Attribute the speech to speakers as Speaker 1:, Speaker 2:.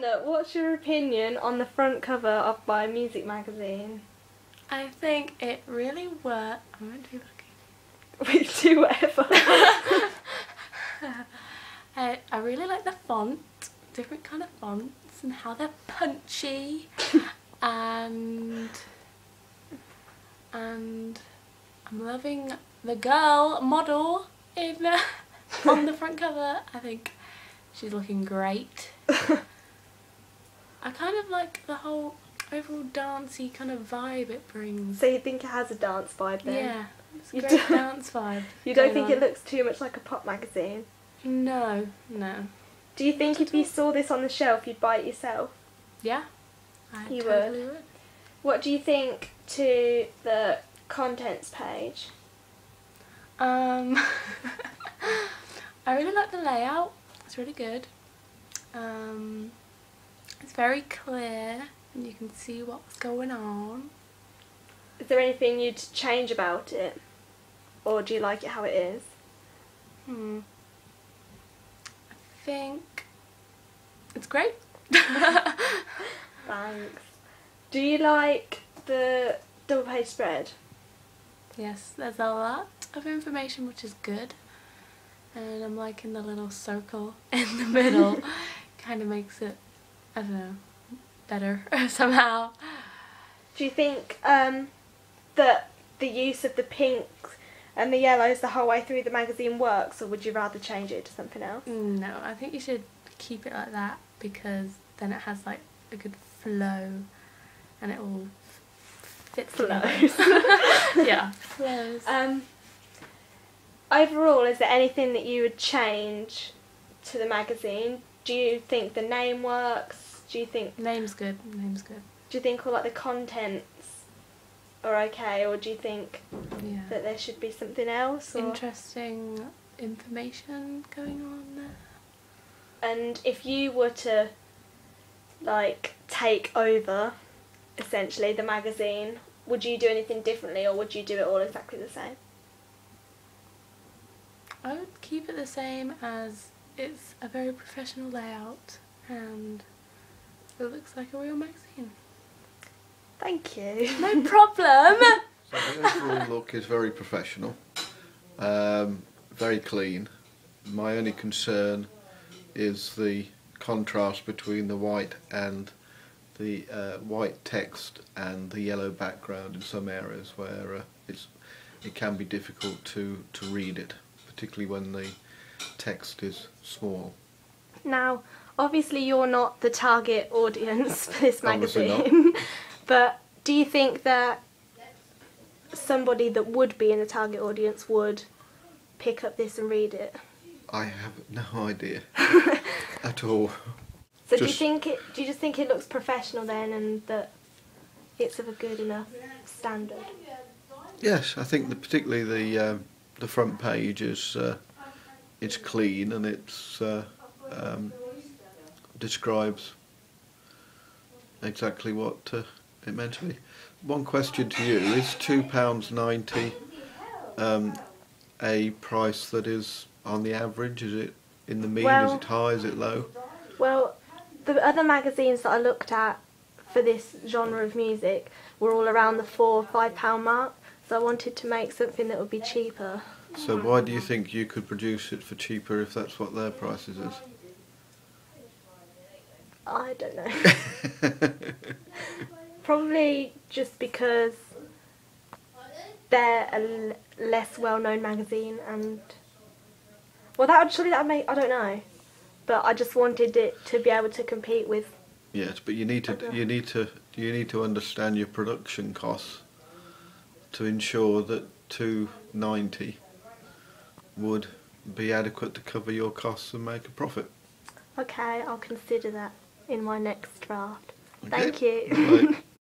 Speaker 1: Hannah, what's your opinion on the front cover of My Music magazine?
Speaker 2: I think it really worked. I'm meant to be looking.
Speaker 1: We do whatever.
Speaker 2: I, I really like the font, different kind of fonts, and how they're punchy, and and I'm loving the girl model in on the front cover. I think she's looking great. I kind of like the whole overall dancey kind of vibe it brings.
Speaker 1: so you think it has a dance vibe then?
Speaker 2: Yeah, it's a
Speaker 1: You
Speaker 2: great
Speaker 1: don't-
Speaker 2: dance vibe.
Speaker 1: You don't think it looks too much like a pop magazine?
Speaker 2: No, no.
Speaker 1: Do you think if you saw this on the shelf you'd buy it yourself?
Speaker 2: Yeah, I
Speaker 1: You
Speaker 2: totally would.
Speaker 1: What do you think to the contents page?
Speaker 2: Um, I really like the layout. It's really good. Um, it's very clear, and you can see what's going on.
Speaker 1: Is there anything you'd change about it? Or do you like it how it is?
Speaker 2: Hmm. I think it's great.
Speaker 1: Thanks. Do you like the double page spread?
Speaker 2: yes, there's a lot of information, which is good. And I'm liking the little circle in the middle. kind of makes it, I don't know, better somehow.
Speaker 1: Do you think um, that the use of the pinks and the yellows the whole way through the magazine works, or would you rather change it to something else?
Speaker 2: No, I think you should keep it like that because then it has like a good flow and it all fits.
Speaker 1: Flows.
Speaker 2: yeah, flows.
Speaker 1: um, overall, is there anything that you would change to the magazine? Do you think the name works? Do you think
Speaker 2: Name's good. Name's good.
Speaker 1: do you think all like the contents are okay, or do you think
Speaker 2: Yeah.
Speaker 1: that there should be something else? Or?
Speaker 2: Interesting information going on there.
Speaker 1: And if you were to like take over essentially the magazine, would you do anything differently or would you do it all exactly the same?
Speaker 2: I would keep it the same as it's a very professional layout and it looks like a real magazine.
Speaker 1: Thank you.
Speaker 2: No problem.
Speaker 3: So the overall look is very professional, um, very clean. My only concern is the contrast between the white and the uh, white text and the yellow background in some areas where uh, it's it can be difficult to, to read it, particularly when the text is small.
Speaker 1: Now, obviously you're not the target audience for this magazine. but do you think that somebody that would be in the target audience would pick up this and read it?
Speaker 3: I have no idea at all.
Speaker 1: So do you think it do you just think it looks professional then and that it's of a good enough standard?
Speaker 3: Yes, I think the, particularly the um, the front page is uh, it's clean and it's uh, um, describes exactly what uh, it meant to be. One question to you: Is two pounds ninety um, a price that is on the average? Is it in the mean?
Speaker 1: Well-
Speaker 3: is it high? Is it low?
Speaker 1: Well, the other magazines that I looked at for this genre of music were all around the four or five pound mark. So I wanted to make something that would be cheaper.
Speaker 3: So why do you think you could produce it for cheaper if that's what their prices is?
Speaker 1: I don't know. Probably just because they're a l- less well-known magazine, and well, that would surely that would make I don't know, but I just wanted it to be able to compete with.
Speaker 3: Yes, but you need to you need to you need to understand your production costs to ensure that two ninety would be adequate to cover your costs and make a profit.
Speaker 1: Okay, I'll consider that in my next draft.
Speaker 3: Okay?
Speaker 1: Thank you.